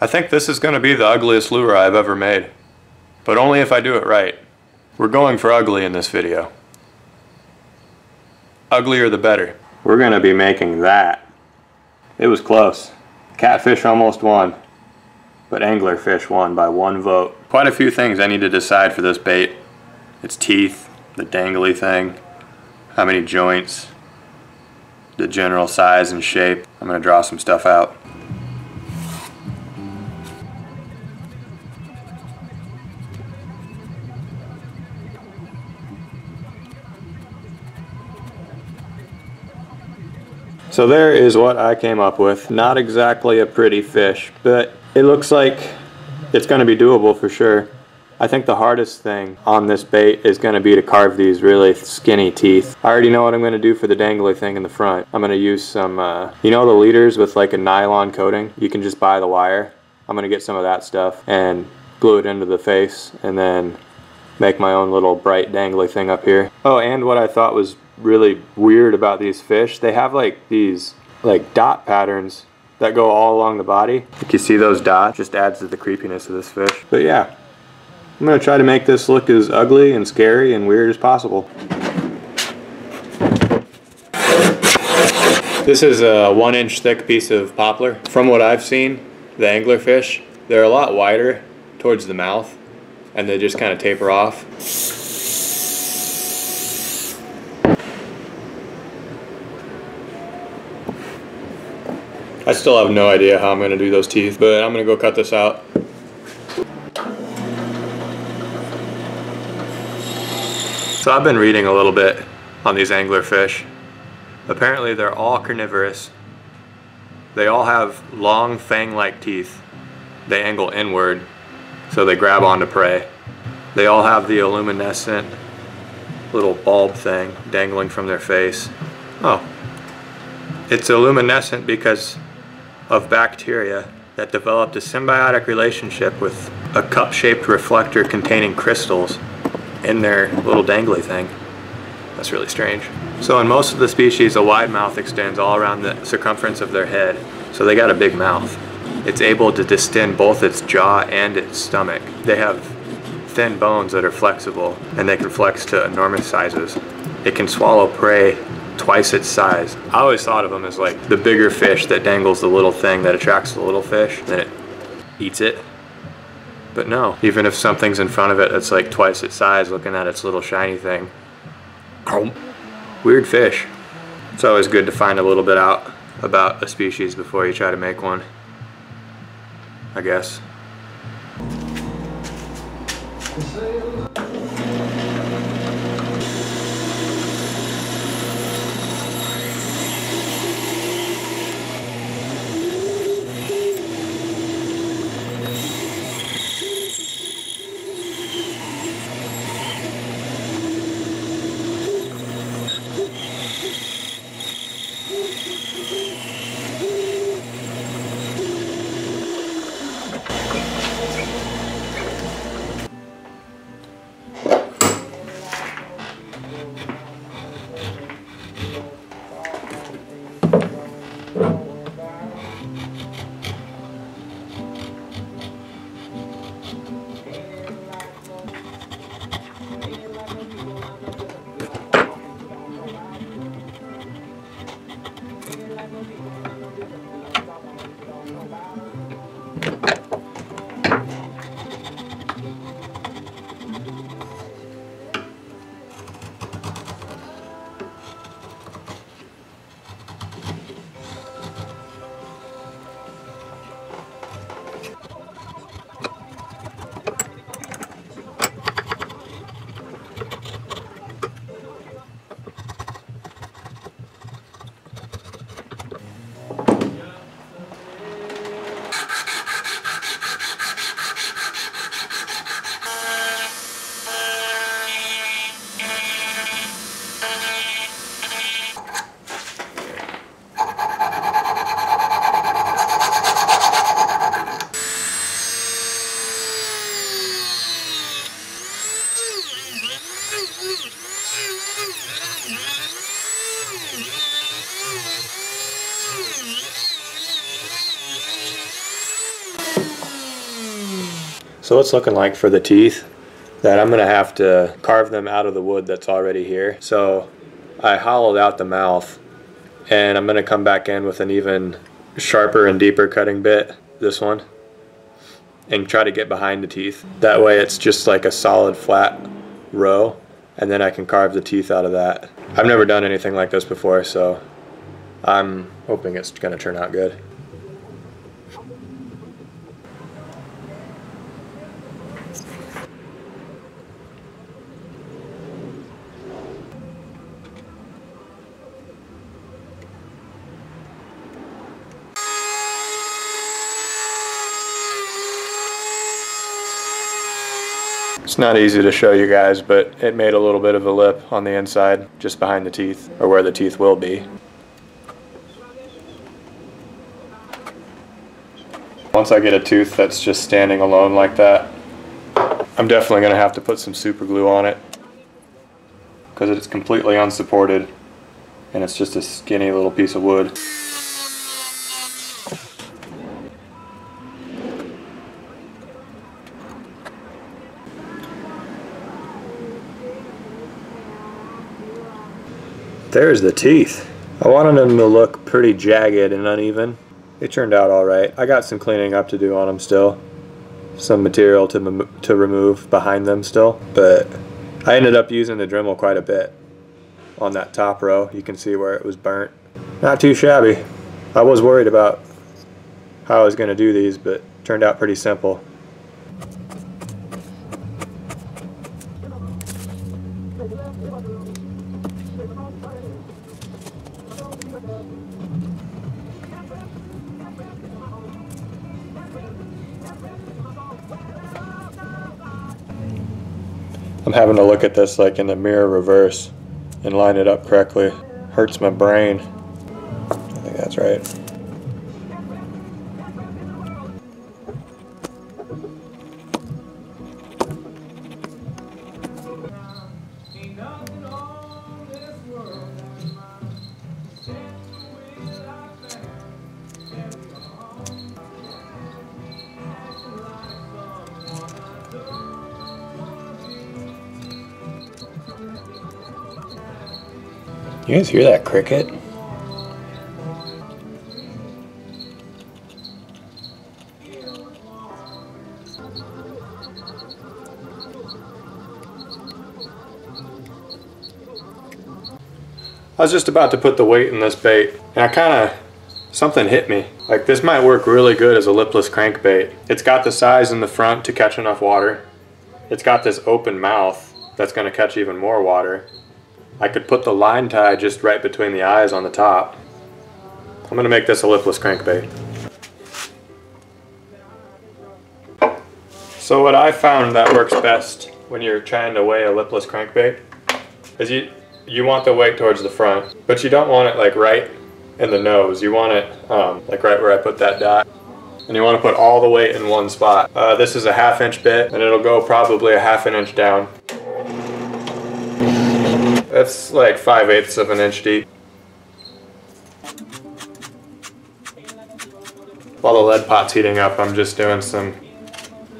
I think this is going to be the ugliest lure I've ever made. But only if I do it right. We're going for ugly in this video. Uglier the better. We're going to be making that. It was close. Catfish almost won. But anglerfish won by one vote. Quite a few things I need to decide for this bait. Its teeth, the dangly thing, how many joints, the general size and shape. I'm going to draw some stuff out. So there is what I came up with. Not exactly a pretty fish, but it looks like it's going to be doable for sure. I think the hardest thing on this bait is going to be to carve these really skinny teeth. I already know what I'm going to do for the dangly thing in the front. I'm going to use some, uh, you know the leaders with like a nylon coating? You can just buy the wire. I'm going to get some of that stuff and glue it into the face and then make my own little bright dangly thing up here. Oh, and what I thought was really weird about these fish. They have like these like dot patterns that go all along the body. Like you see those dots, just adds to the creepiness of this fish. But yeah, I'm gonna try to make this look as ugly and scary and weird as possible. This is a one inch thick piece of poplar. From what I've seen, the anglerfish, they're a lot wider towards the mouth and they just kind of taper off. I still have no idea how I'm going to do those teeth, but I'm going to go cut this out. So I've been reading a little bit on these anglerfish. Apparently they're all carnivorous. They all have long fang-like teeth. They angle inward, so they grab onto prey. They all have the illuminescent little bulb thing dangling from their face. Oh, it's illuminescent because of bacteria that developed a symbiotic relationship with a cup-shaped reflector containing crystals in their little dangly thing. That's really strange. So in most of the species, a wide mouth extends all around the circumference of their head, so they got a big mouth. It's able to distend both its jaw and its stomach. They have thin bones that are flexible, and they can flex to enormous sizes. It can swallow prey twice its size. I always thought of them as like the bigger fish that dangles the little thing that attracts the little fish, then it eats it. But no, even if something's in front of it that's like twice its size looking at its little shiny thing, weird fish. It's always good to find a little bit out about a species before you try to make one, I guess. So it's looking like for the teeth that I'm gonna have to carve them out of the wood that's already here. So I hollowed out the mouth and I'm gonna come back in with an even sharper and deeper cutting bit, this one, and try to get behind the teeth. That way it's just like a solid flat row and then I can carve the teeth out of that. I've never done anything like this before so I'm hoping it's gonna turn out good. It's not easy to show you guys, but it made a little bit of a lip on the inside, just behind the teeth, or where the teeth will be. Once I get a tooth that's just standing alone like that, I'm definitely going to have to put some super glue on it because it's completely unsupported and it's just a skinny little piece of wood. There's the teeth. I wanted them to look pretty jagged and uneven. They turned out alright. I got some cleaning up to do on them still. Some material to, to remove behind them still. But I ended up using the Dremel quite a bit on that top row. You can see where it was burnt. Not too shabby. I was worried about how I was going to do these, but turned out pretty simple. I'm having to look at this like in the mirror reverse and line it up correctly. Hurts my brain. I think that's right. You guys hear that cricket? I was just about to put the weight in this bait and I kind of something hit me. Like this might work really good as a lipless crankbait. It's got the size in the front to catch enough water. It's got this open mouth that's going to catch even more water I could put the line tie just right between the eyes on the top. I'm going to make this a lipless crankbait. So what I found that works best when you're trying to weigh a lipless crankbait is you you want the weight towards the front, but you don't want it like right in the nose. You want it um, like right where I put that dot. And you want to put all the weight in one spot. Uh, this is a half inch bit and it'll go probably a half an inch down. That's like 5 eighths of an inch deep. While the lead pot's heating up, I'm just doing some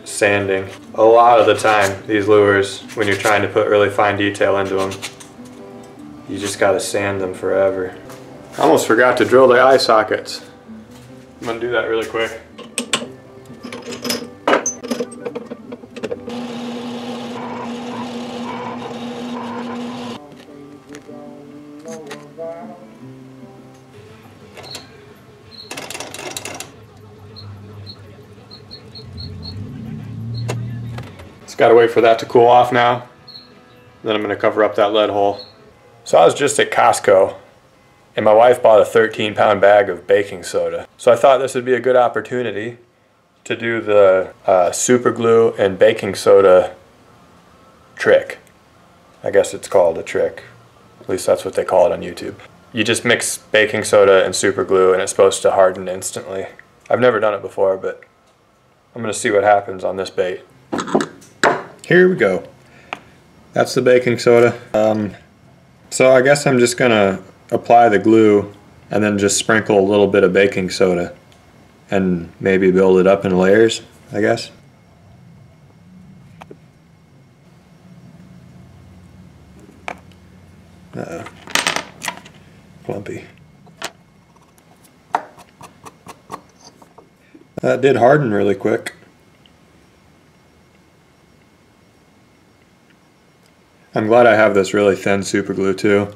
sanding. A lot of the time, these lures, when you're trying to put really fine detail into them, you just gotta sand them forever. I almost forgot to drill the eye sockets. I'm gonna do that really quick. Just gotta wait for that to cool off now. Then I'm gonna cover up that lead hole. So I was just at Costco and my wife bought a 13 pound bag of baking soda. So I thought this would be a good opportunity to do the uh, super glue and baking soda trick. I guess it's called a trick. At least that's what they call it on YouTube. You just mix baking soda and super glue and it's supposed to harden instantly. I've never done it before, but I'm gonna see what happens on this bait. Here we go. That's the baking soda. Um, so I guess I'm just gonna apply the glue and then just sprinkle a little bit of baking soda and maybe build it up in layers, I guess. Clumpy. That did harden really quick. I'm glad I have this really thin super glue too.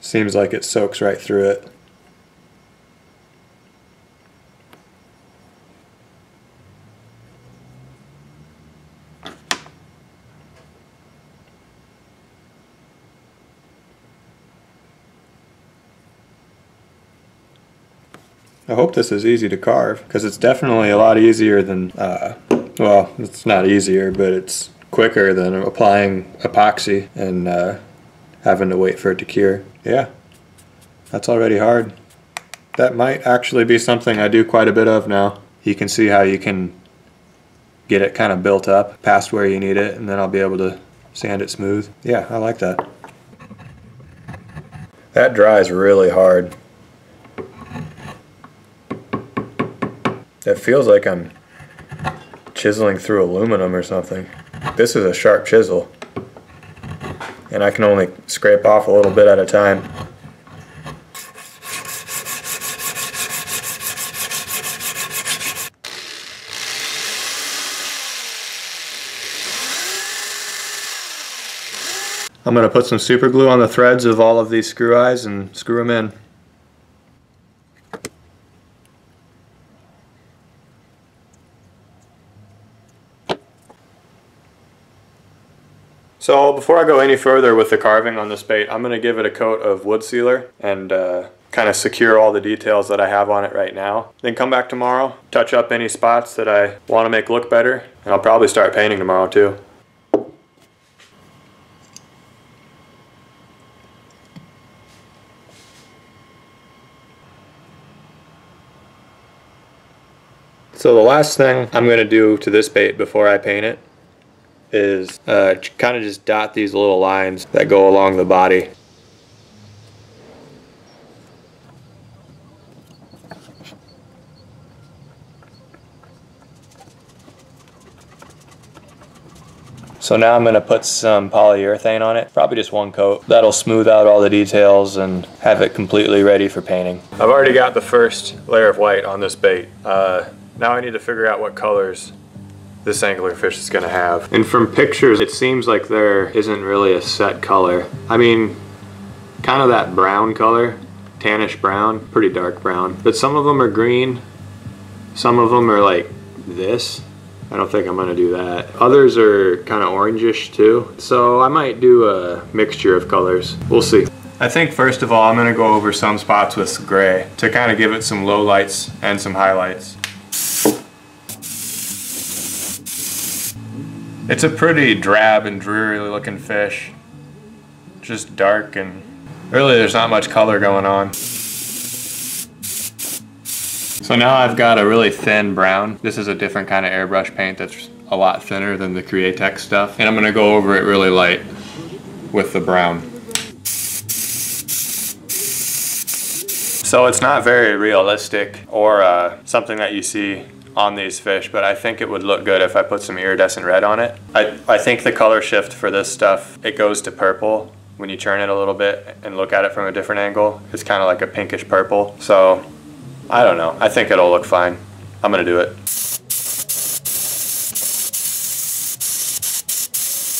Seems like it soaks right through it. I hope this is easy to carve because it's definitely a lot easier than, uh, well, it's not easier, but it's quicker than applying epoxy and uh, having to wait for it to cure. Yeah, that's already hard. That might actually be something I do quite a bit of now. You can see how you can get it kind of built up past where you need it and then I'll be able to sand it smooth. Yeah, I like that. That dries really hard. It feels like I'm chiseling through aluminum or something. This is a sharp chisel. And I can only scrape off a little bit at a time. I'm going to put some super glue on the threads of all of these screw eyes and screw them in. So before I go any further with the carving on this bait, I'm going to give it a coat of wood sealer and uh, kind of secure all the details that I have on it right now. Then come back tomorrow, touch up any spots that I want to make look better, and I'll probably start painting tomorrow too. So the last thing I'm going to do to this bait before I paint it is uh, kind of just dot these little lines that go along the body. So now I'm going to put some polyurethane on it, probably just one coat. That'll smooth out all the details and have it completely ready for painting. I've already got the first layer of white on this bait. Uh, now I need to figure out what colors this anglerfish is going to have. And from pictures, it seems like there isn't really a set color. I mean, kind of that brown color, tannish brown, pretty dark brown. But some of them are green, some of them are like this. I don't think I'm going to do that. Others are kind of orangish too. So I might do a mixture of colors. We'll see. I think first of all, I'm going to go over some spots with gray to kind of give it some low lights and some highlights. It's a pretty drab and dreary looking fish. Just dark and really there's not much color going on. So now I've got a really thin brown. This is a different kind of airbrush paint that's a lot thinner than the Createx stuff. And I'm gonna go over it really light with the brown. So it's not very realistic or uh, something that you see on these fish, but I think it would look good if I put some iridescent red on it. I, I think the color shift for this stuff, it goes to purple when you turn it a little bit and look at it from a different angle. It's kind of like a pinkish purple. So I don't know. I think it'll look fine. I'm going to do it.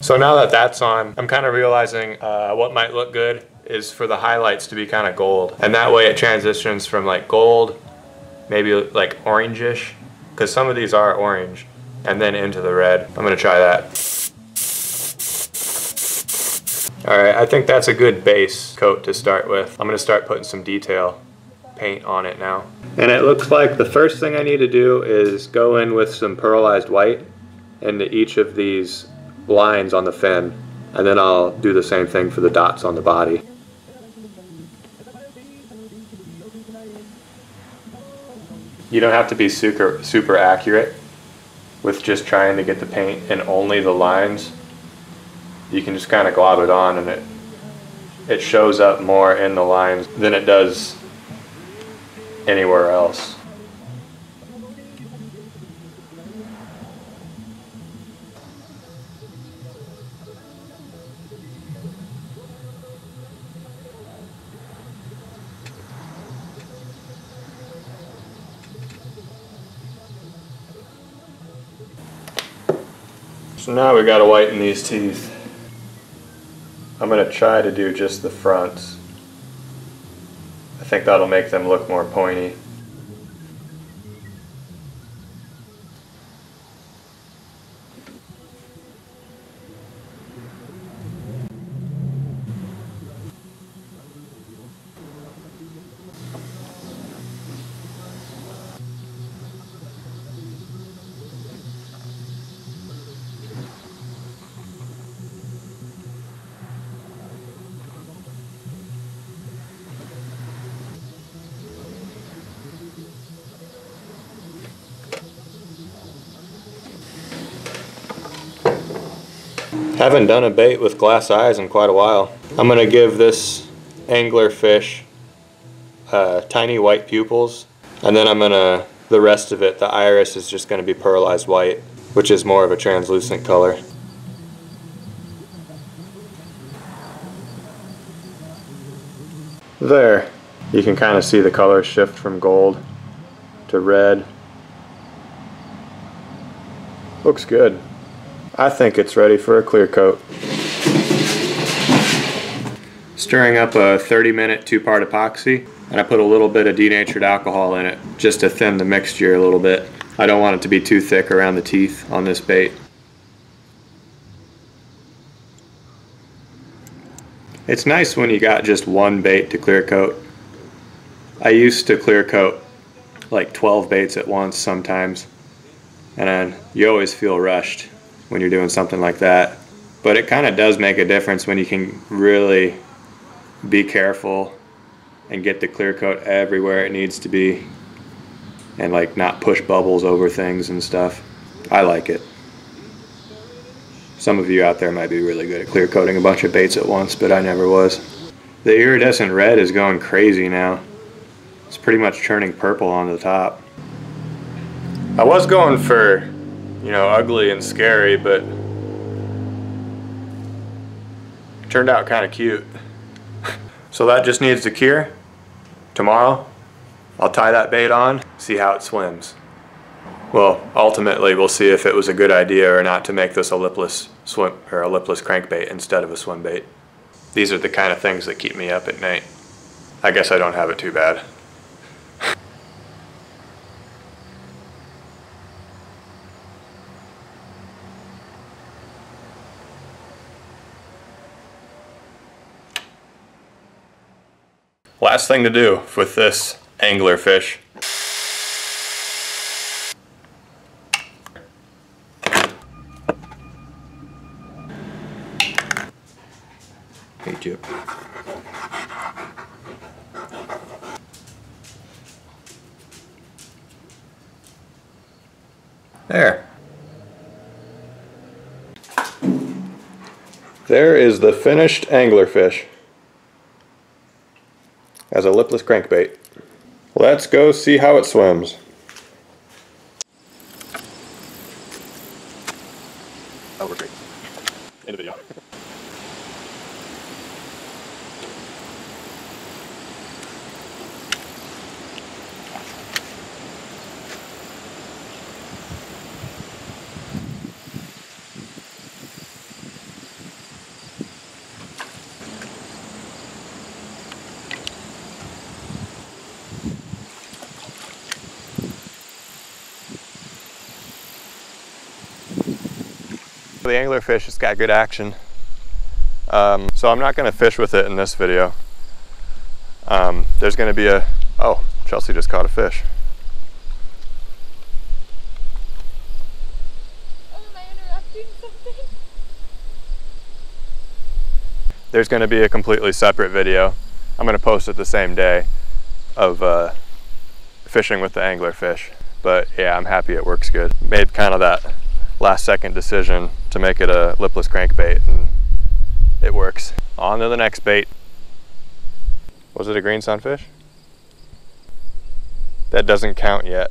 So now that that's on, I'm kind of realizing uh, what might look good is for the highlights to be kind of gold. And that way it transitions from like gold, maybe like orangish, because some of these are orange, and then into the red. I'm to try that. Alright, I think that's a good base coat to start with. I'm to start putting some detail paint on it now. And it looks like the first thing I need to do is go in with some pearlized white into each of these lines on the fin. And then I'll do the same thing for the dots on the body. You don't have to be super super accurate with just trying to get the paint in only the lines. You can just kind of glob it on and it it shows up more in the lines than it does anywhere else. So now we've gotta whiten these teeth. I'm gonna try to do just the fronts. I think that'll make them look more pointy. Haven't done a bait with glass eyes in quite a while. I'm gonna give this angler fish uh, tiny white pupils and then I'm gonna, the rest of it, the iris is just gonna be pearlized white, which is more of a translucent color. There, you can kind of see the color shift from gold to red. Looks good. I think it's ready for a clear coat. Stirring up a 30 minute two part epoxy and I put a little bit of denatured alcohol in it just to thin the mixture a little bit. I don't want it to be too thick around the teeth on this bait. It's nice when you got just one bait to clear coat. I used to clear coat like 12 baits at once sometimes and then you always feel rushed when you're doing something like that. But it kind of does make a difference when you can really be careful and get the clear coat everywhere it needs to be and like not push bubbles over things and stuff. I like it. Some of you out there might be really good at clear coating a bunch of baits at once, but I never was. The iridescent red is going crazy now. It's pretty much turning purple on the top. I was going for you know, ugly and scary, but turned out kind of cute. so that just needs to cure. Tomorrow, I'll tie that bait on, see how it swims. Well, ultimately, we'll see if it was a good idea or not to make this a lipless swim or a lipless crankbait instead of a swim bait. These are the kind of things that keep me up at night. I guess I don't have it too bad. Last thing to do with this angler fish. Hey Chip. There. There is the finished anglerfish as a lipless crankbait. Let's go see how it swims. Oh, we're great. End of video. Anglerfish, it's got good action. Um, so I'm not going to fish with it in this video. Um, there's going to be a, oh, Chelsea just caught a fish. Oh? There's going to be a completely separate video. I'm going to post it the same day of uh, fishing with the anglerfish. But yeah, I'm happy it works good. Made kind of that last second decision to make it a lipless crankbait and it works. On to the next bait. Was it a green sunfish? That doesn't count yet.